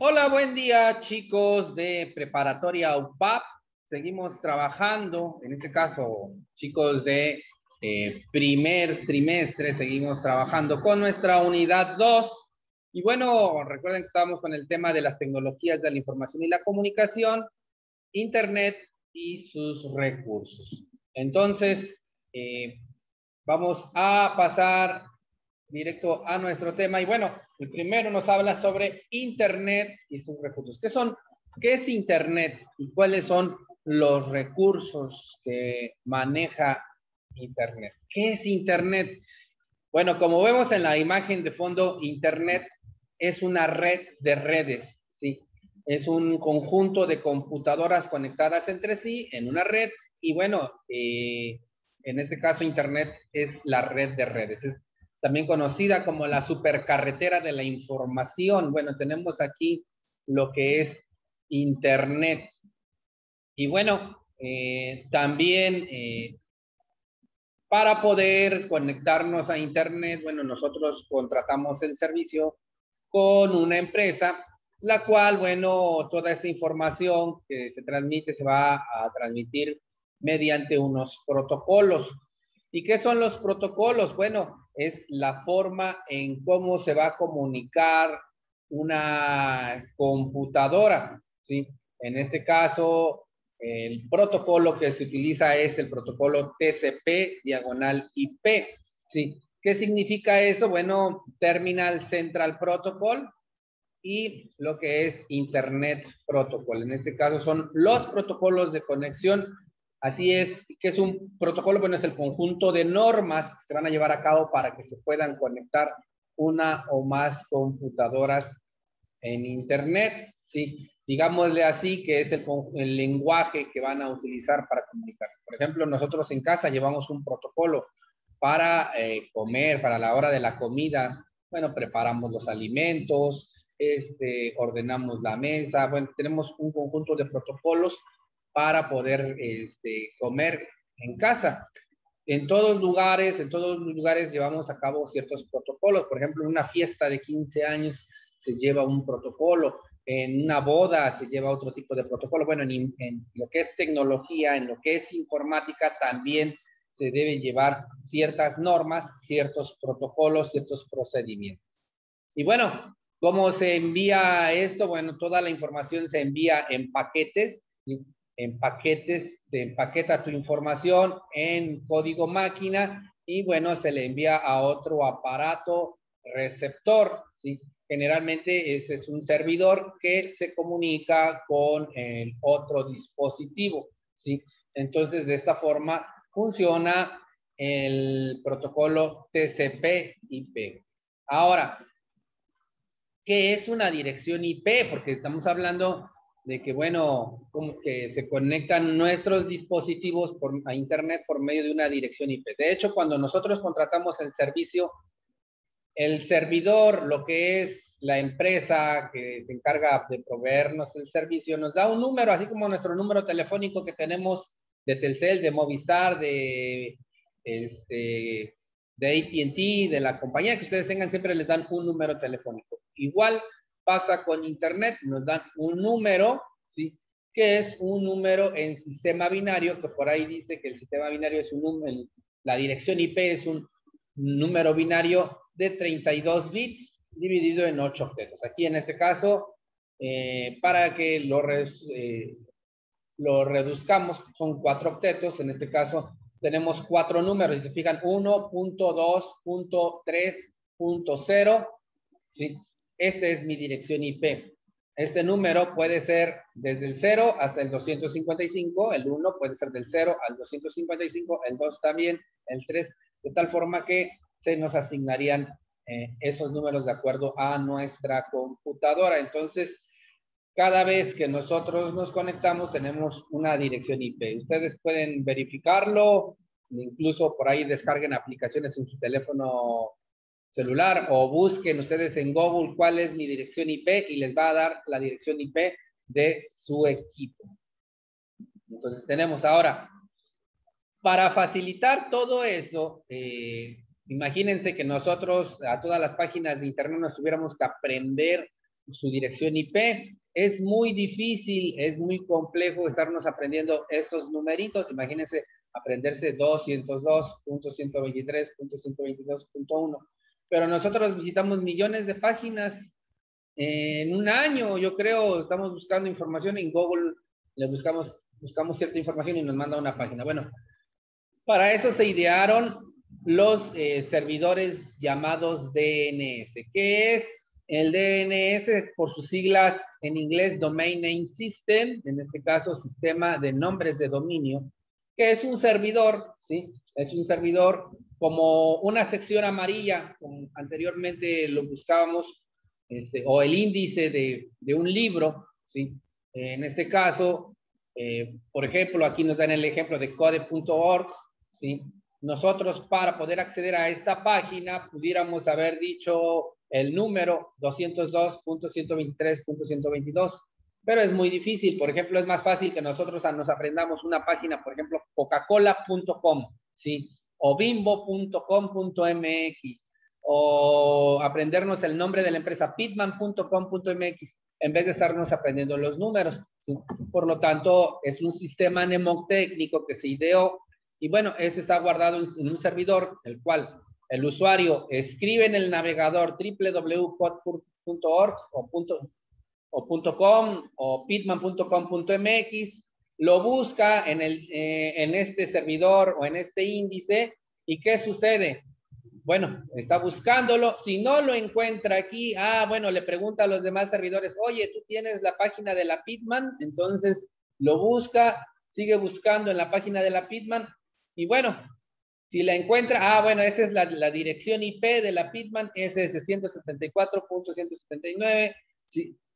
Hola, buen día chicos de preparatoria UPAP. Seguimos trabajando, en este caso chicos de eh, primer trimestre, seguimos trabajando con nuestra unidad 2. Y bueno, recuerden que estamos con el tema de las tecnologías de la información y la comunicación, Internet y sus recursos. Entonces, eh, vamos a pasar directo a nuestro tema. Y bueno, el primero nos habla sobre Internet y sus recursos. ¿Qué son? ¿Qué es Internet y cuáles son los recursos que maneja Internet? ¿Qué es Internet? Bueno, como vemos en la imagen de fondo, Internet es una red de redes, ¿sí? Es un conjunto de computadoras conectadas entre sí en una red y bueno, eh, en este caso Internet es la red de redes, es también conocida como la supercarretera de la información. Bueno, tenemos aquí lo que es Internet. Y bueno, eh, también eh, para poder conectarnos a Internet, bueno, nosotros contratamos el servicio con una empresa, la cual, bueno, toda esta información que se transmite se va a transmitir mediante unos protocolos. ¿Y qué son los protocolos? Bueno, es la forma en cómo se va a comunicar una computadora, ¿sí? En este caso, el protocolo que se utiliza es el protocolo TCP diagonal IP, ¿sí? ¿Qué significa eso? Bueno, Terminal Central Protocol y lo que es Internet Protocol. En este caso son los protocolos de conexión Así es, que es un protocolo, bueno, es el conjunto de normas que se van a llevar a cabo para que se puedan conectar una o más computadoras en Internet, ¿sí? Digámosle así que es el, lenguaje que van a utilizar para comunicarse. Por ejemplo, nosotros en casa llevamos un protocolo para eh, comer, para la hora de la comida. Bueno, preparamos los alimentos, este, ordenamos la mesa. Bueno, tenemos un conjunto de protocolos para poder este, comer en casa. En todos lugares, en todos lugares llevamos a cabo ciertos protocolos. Por ejemplo, en una fiesta de 15 años se lleva un protocolo. En una boda se lleva otro tipo de protocolo. Bueno, en, en lo que es tecnología, en lo que es informática, también se deben llevar ciertas normas, ciertos protocolos, ciertos procedimientos. Y bueno, ¿cómo se envía esto? Bueno, toda la información se envía en paquetes en paquetes, se empaqueta tu información en código máquina y bueno, se le envía a otro aparato receptor. Generalmente este es un servidor que se comunica con el otro dispositivo. Entonces, de esta forma funciona el protocolo TCP/IP. Ahora, ¿qué es una dirección IP? Porque estamos hablando de que, bueno, como que se conectan nuestros dispositivos por, a Internet por medio de una dirección IP. De hecho, cuando nosotros contratamos el servicio, el servidor, lo que es la empresa que se encarga de proveernos el servicio, nos da un número, así como nuestro número telefónico que tenemos de Telcel, de Movistar, de, este, de AT&T, de la compañía que ustedes tengan, siempre les dan un número telefónico. Igual, pasa con Internet, nos dan un número, ¿sí? Que es un número en sistema binario, que por ahí dice que el sistema binario es un número, la dirección IP es un número binario de 32 bits dividido en 8 octetos. Aquí en este caso, eh, para que lo, eh, lo reduzcamos, son 4 octetos, en este caso tenemos cuatro números, y se fijan 1.2.3.0, ¿sí? Esta es mi dirección IP. Este número puede ser desde el 0 hasta el 255, el 1 puede ser del 0 al 255, el 2 también, el 3, de tal forma que se nos asignarían eh, esos números de acuerdo a nuestra computadora. Entonces, cada vez que nosotros nos conectamos tenemos una dirección IP. Ustedes pueden verificarlo, incluso por ahí descarguen aplicaciones en su teléfono celular o busquen ustedes en Google cuál es mi dirección IP y les va a dar la dirección IP de su equipo. Entonces tenemos ahora, para facilitar todo eso, eh, imagínense que nosotros a todas las páginas de internet nos tuviéramos que aprender su dirección IP. Es muy difícil, es muy complejo estarnos aprendiendo estos numeritos. Imagínense aprenderse 202.123.122.1. Pero nosotros visitamos millones de páginas en un año, yo creo, estamos buscando información en Google, le buscamos, buscamos cierta información y nos manda una página. Bueno, para eso se idearon los eh, servidores llamados DNS. ¿Qué es el DNS? Por sus siglas en inglés, Domain Name System, en este caso, sistema de nombres de dominio, que es un servidor, ¿sí? Es un servidor como una sección amarilla, como anteriormente lo buscábamos, este, o el índice de, de, un libro, ¿sí? En este caso, eh, por ejemplo, aquí nos dan el ejemplo de code.org, ¿sí? nosotros para poder acceder a esta página pudiéramos haber dicho el número 202.123.122, pero es muy difícil. Por ejemplo, es más fácil que nosotros nos aprendamos una página, por ejemplo, coca-cola.com, ¿sí? O bimbo.com.mx, o aprendernos el nombre de la empresa pitman.com.mx, en vez de estarnos aprendiendo los números. Por lo tanto, es un sistema mnemotécnico que se ideó y bueno, eso está guardado en un servidor, el cual el usuario escribe en el navegador www.code.org o, o .com o pitman.com.mx, lo busca en, el, eh, en este servidor o en este índice, ¿y qué sucede? Bueno, está buscándolo, si no lo encuentra aquí, ah, bueno, le pregunta a los demás servidores, oye, ¿tú tienes la página de la Pitman? Entonces lo busca, sigue buscando en la página de la Pitman, y bueno, si la encuentra, ah, bueno, esa es la, dirección IP de la Pitman, es 174.179,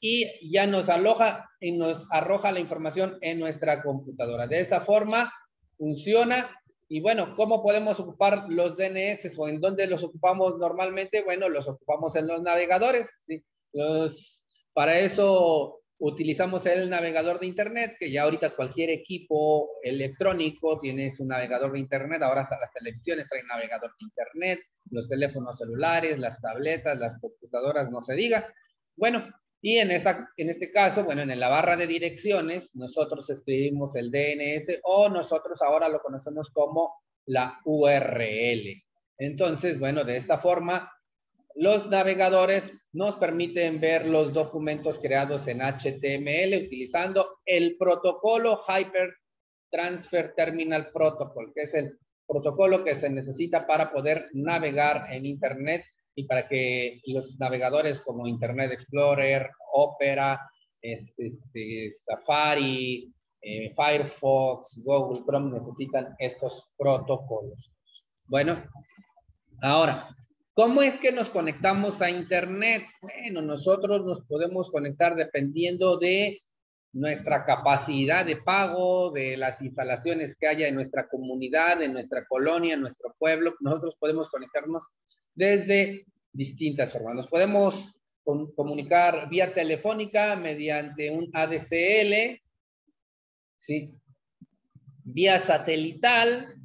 y ya nos aloja y nos arroja la información en nuestra computadora. De esa forma funciona. Y bueno, ¿cómo podemos ocupar los DNS o en dónde los ocupamos normalmente? Bueno, los ocupamos en los navegadores. ¿sí? para eso Utilizamos el navegador de Internet, que ya ahorita cualquier equipo electrónico tiene su navegador de Internet. Ahora hasta las televisiones traen navegador de Internet, los teléfonos celulares, las tabletas, las computadoras, no se diga. Bueno, y en, esta, en este caso, bueno, en la barra de direcciones, nosotros escribimos el DNS o nosotros ahora lo conocemos como la URL. Entonces, bueno, de esta forma los navegadores nos permiten ver los documentos creados en HTML utilizando el protocolo Hyper Transfer Terminal Protocol, que es el protocolo que se necesita para poder navegar en Internet y para que los navegadores como Internet Explorer, Opera, este, Safari, eh, Firefox, Google Chrome necesitan estos protocolos. Bueno, ahora, ¿Cómo es que nos conectamos a Internet? Bueno, nosotros nos podemos conectar dependiendo de nuestra capacidad de pago, de las instalaciones que haya en nuestra comunidad, en nuestra colonia, en nuestro pueblo. Nosotros podemos conectarnos desde distintas formas. Nos podemos comunicar vía telefónica mediante un ADCL, vía satelital,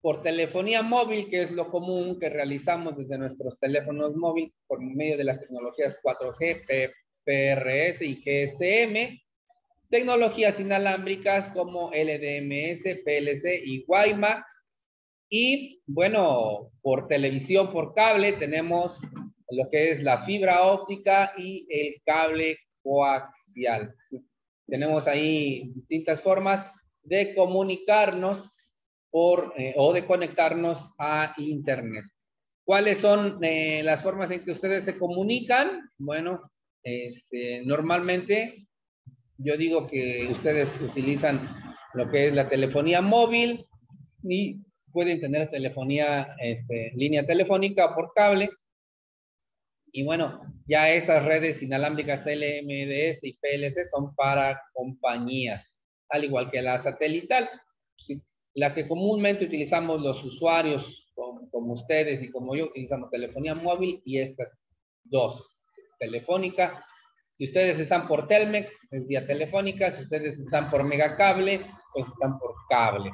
por telefonía móvil, que es lo común que realizamos desde nuestros teléfonos móviles por medio de las tecnologías 4G, PRS y GSM, tecnologías inalámbricas como LDMS, PLC y WiMAX, y bueno, por televisión, por cable, tenemos lo que es la fibra óptica y el cable coaxial. Tenemos ahí distintas formas de comunicarnos eh, o de conectarnos a Internet. ¿Cuáles son eh, las formas en que ustedes se comunican? Bueno, este, normalmente yo digo que ustedes utilizan lo que es la telefonía móvil y pueden tener telefonía, este, línea telefónica por cable. Y bueno, ya esas redes inalámbricas LMDS y PLC son para compañías, al igual que la satelital. La que comúnmente utilizamos los usuarios, como, ustedes y como yo, utilizamos telefonía móvil y estas dos, telefónica. Si ustedes están por Telmex, es vía telefónica. Si ustedes están por Megacable, pues están por cable.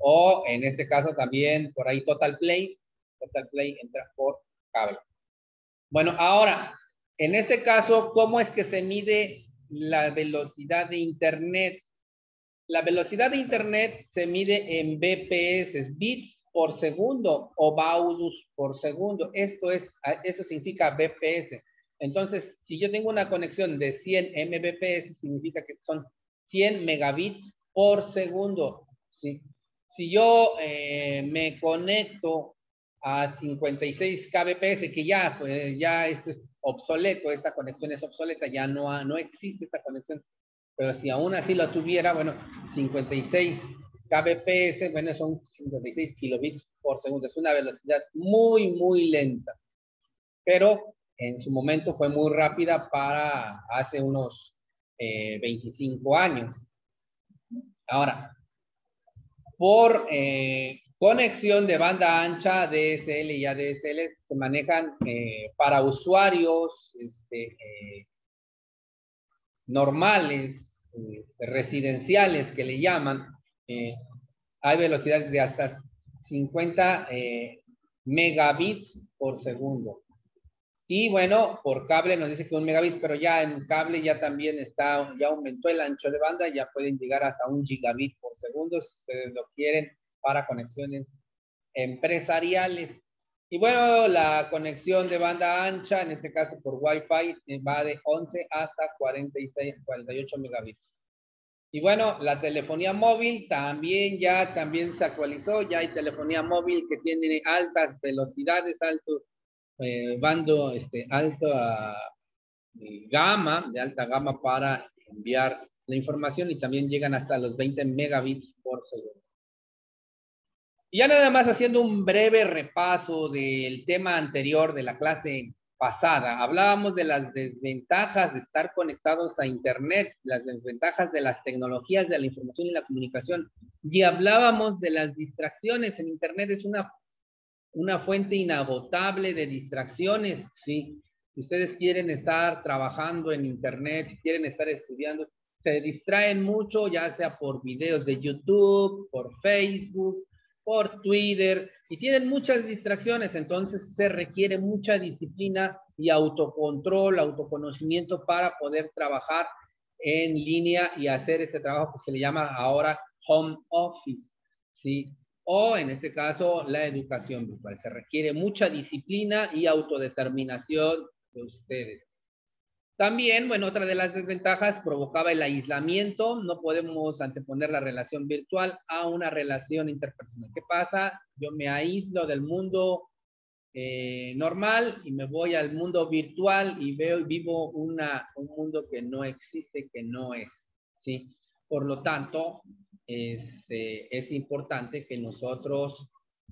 O en este caso también por ahí Total Play. Total Play entra por cable. Bueno, ahora, En este caso, ¿cómo es que se mide la velocidad de Internet? La velocidad de Internet se mide en BPS, bits por segundo o baudus por segundo. Esto es, eso significa BPS. Entonces, si yo tengo una conexión de 100 Mbps, significa que son 100 megabits por segundo. ¿sí? Si yo eh, me conecto a 56 kbps, que ya, pues, ya esto es obsoleto, esta conexión es obsoleta, ya no, no existe esta conexión, pero si aún así lo tuviera, bueno, 56 kbps, bueno, son 56 kilobits por segundo, es una velocidad muy, muy lenta, pero en su momento fue muy rápida para hace unos 25 eh, años. Ahora, por eh, conexión de banda ancha, DSL y ADSL se manejan eh, para usuarios este, normales, residenciales que le llaman. hay velocidades de hasta 50 megabits por segundo. Y bueno, por cable nos dice que un megabit, pero ya en cable ya también está, ya aumentó el ancho de banda, ya pueden llegar hasta un gigabit por segundo si ustedes lo quieren para conexiones empresariales. Y bueno, la conexión de banda ancha, en este caso por Wi-Fi, eh, va de 11 hasta 46, 48 megabits. Y bueno, la telefonía móvil también ya también se actualizó, ya hay telefonía móvil que tiene altas velocidades, altos eh, bando este, alta gama, de alta gama para enviar la información y también llegan hasta los 20 megabits por segundo. Y ya nada más haciendo un breve repaso del tema anterior de la clase pasada, hablábamos de las desventajas de estar conectados a Internet, las desventajas de las tecnologías de la información y la comunicación, y hablábamos de las distracciones. En Internet es una una fuente inagotable de distracciones, ¿sí? Si ustedes quieren estar trabajando en Internet, si quieren estar estudiando, se distraen mucho, ya sea por videos de YouTube, por Facebook, por Twitter, y tienen muchas distracciones, entonces se requiere mucha disciplina y autocontrol, autoconocimiento para poder trabajar en línea y hacer este trabajo que se le llama ahora home office, ¿sí? O en este caso la educación virtual. Se requiere mucha disciplina y autodeterminación de ustedes. También, bueno, otra de las desventajas provocaba el aislamiento. No podemos anteponer la relación virtual a una relación interpersonal. ¿Qué pasa? Yo me aíslo del mundo eh, normal y me voy al mundo virtual y veo y vivo una, un mundo que no existe, que no es. ¿sí? Por lo tanto, este, es importante que nosotros,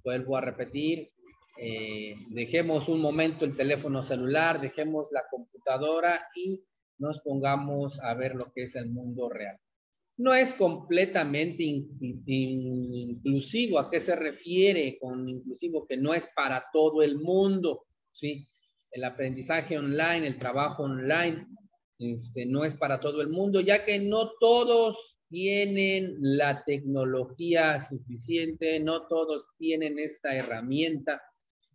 vuelvo a repetir, eh, dejemos un momento el teléfono celular, dejemos la computadora y nos pongamos a ver lo que es el mundo real. No es completamente inclusivo. ¿A qué se refiere con inclusivo? Que no es para todo el mundo, ¿sí? El aprendizaje online, el trabajo online, este, no es para todo el mundo, ya que no todos tienen la tecnología suficiente, no todos tienen esta herramienta.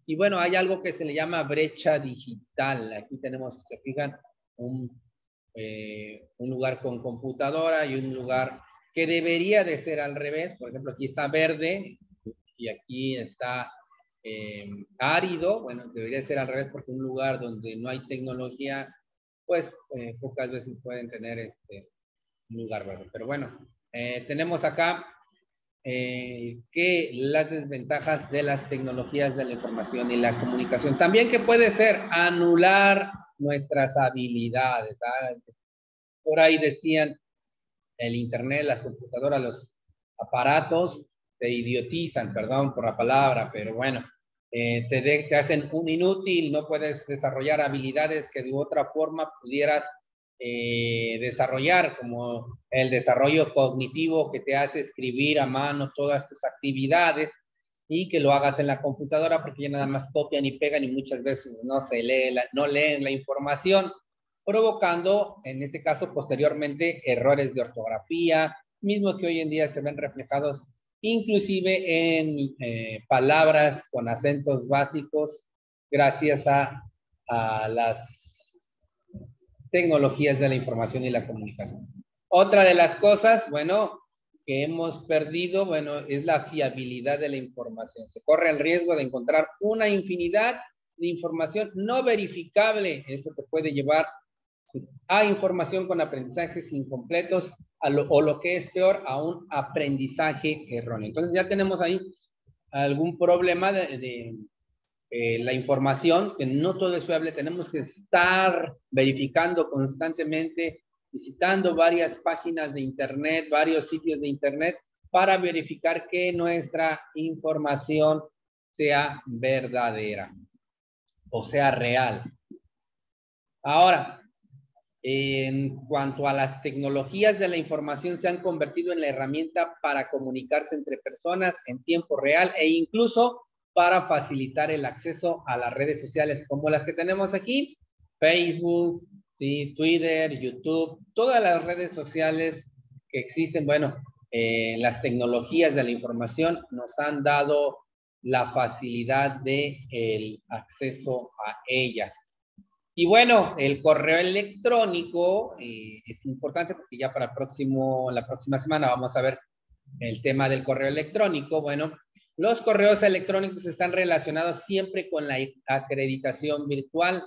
Y bueno, hay algo que se le llama brecha digital. Aquí tenemos, si se fijan, un, eh, un lugar con computadora y un lugar que debería de ser al revés. Por ejemplo, aquí está verde y aquí está eh, árido. Bueno, debería ser al revés porque un lugar donde no hay tecnología, pues eh, pocas veces pueden tener este, lugar verde. Pero bueno, eh, tenemos acá eh, que las desventajas de las tecnologías de la información y la comunicación. También que puede ser anular nuestras habilidades. ¿ah? Por ahí decían, el Internet, las computadoras, los aparatos te idiotizan, perdón por la palabra, pero bueno, eh, te, te hacen un inútil, no puedes desarrollar habilidades que de otra forma pudieras eh, desarrollar, como el desarrollo cognitivo que te hace escribir a mano todas tus actividades y que lo hagas en la computadora porque ya nada más copian y pegan y muchas veces no se lee, no leen la información, provocando, en este caso, posteriormente, errores de ortografía, mismos que hoy en día se ven reflejados inclusive en eh, palabras con acentos básicos gracias a, a las tecnologías de la información y la comunicación. Otra de las cosas, bueno, que hemos perdido, bueno, es la fiabilidad de la información. Se corre el riesgo de encontrar una infinidad de información no verificable. Esto te puede llevar a información con aprendizajes incompletos o lo que es peor, a un aprendizaje erróneo. Entonces ya tenemos ahí algún problema de, eh, la información, que no todo es fiable. Tenemos que estar verificando constantemente visitando varias páginas de Internet, varios sitios de Internet, para verificar que nuestra información sea verdadera o sea real. Ahora, en cuanto a las tecnologías de la información, se han convertido en la herramienta para comunicarse entre personas en tiempo real e incluso para facilitar el acceso a las redes sociales como las que tenemos aquí, Facebook, ¿sí? Twitter, YouTube, todas las redes sociales que existen, bueno, eh, las tecnologías de la información nos han dado la facilidad de el acceso a ellas. Y bueno, el correo electrónico eh, es importante porque ya para próximo, la próxima semana vamos a ver el tema del correo electrónico. Bueno, los correos electrónicos están relacionados siempre con la acreditación virtual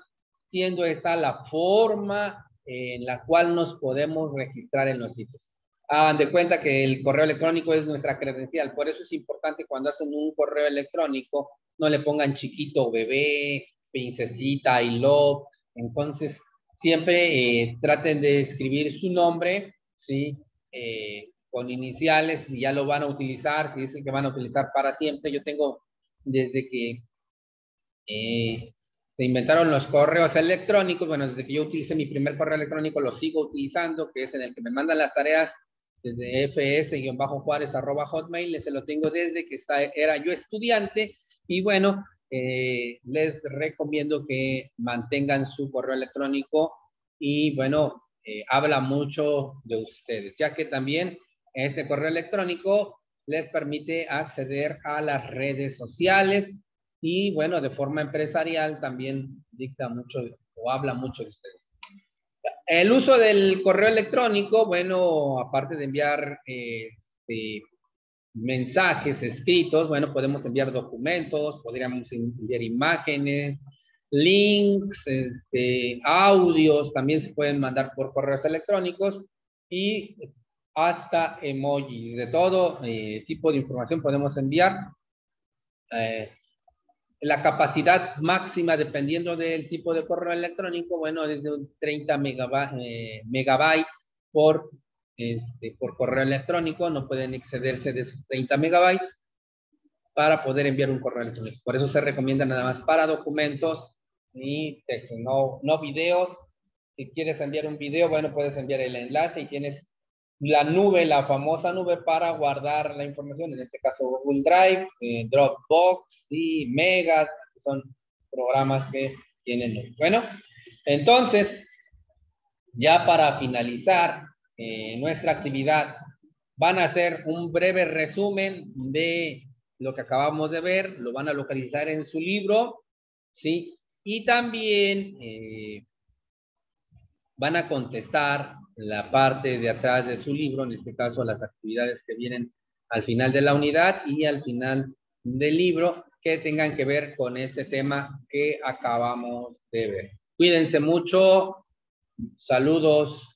siendo esta la forma en la cual nos podemos registrar en los sitios. Hagan de cuenta que el correo electrónico es nuestra credencial, por eso es importante cuando hacen un correo electrónico, no le pongan chiquito bebé, princesita love, entonces siempre eh, traten de escribir su nombre, ¿sí? Eh, con iniciales, si ya lo van a utilizar, si es que van a utilizar para siempre. Yo tengo desde que eh, se inventaron los correos electrónicos. Bueno, desde que yo utilicé mi primer correo electrónico lo sigo utilizando, que es en el que me mandan las tareas desde fs-juárez hotmail, ese lo tengo desde que era yo estudiante y bueno, eh, les recomiendo que mantengan su correo electrónico y bueno, eh, habla mucho de ustedes, ya que también este correo electrónico les permite acceder a las redes sociales, y bueno, de forma empresarial también dicta mucho o habla mucho de ustedes. El uso del correo electrónico, bueno, aparte de enviar este, mensajes escritos, bueno, podemos enviar documentos, podríamos enviar imágenes, links, este, audios, también se pueden mandar por correos electrónicos y hasta emojis, de todo eh, tipo de información podemos enviar. Eh, la capacidad máxima, dependiendo del tipo de correo electrónico, bueno, desde un 30 eh, megabytes por, este, por correo electrónico, no pueden excederse de esos 30 megabytes para poder enviar un correo electrónico. Por eso se recomienda nada más para documentos y texto, no, no videos. Si quieres enviar un video, bueno, puedes enviar el enlace y tienes la nube, la famosa nube para guardar la información, en este caso Google Drive, eh, Dropbox y Mega, son programas que tienen. Bueno, entonces, ya para finalizar eh, nuestra actividad, van a hacer un breve resumen de lo que acabamos de ver, lo van a localizar en su libro, ¿sí? Y también eh, van a contestar la parte de atrás de su libro, en este caso las actividades que vienen al final de la unidad y al final del libro que tengan que ver con este tema que acabamos de ver. Cuídense mucho. Saludos.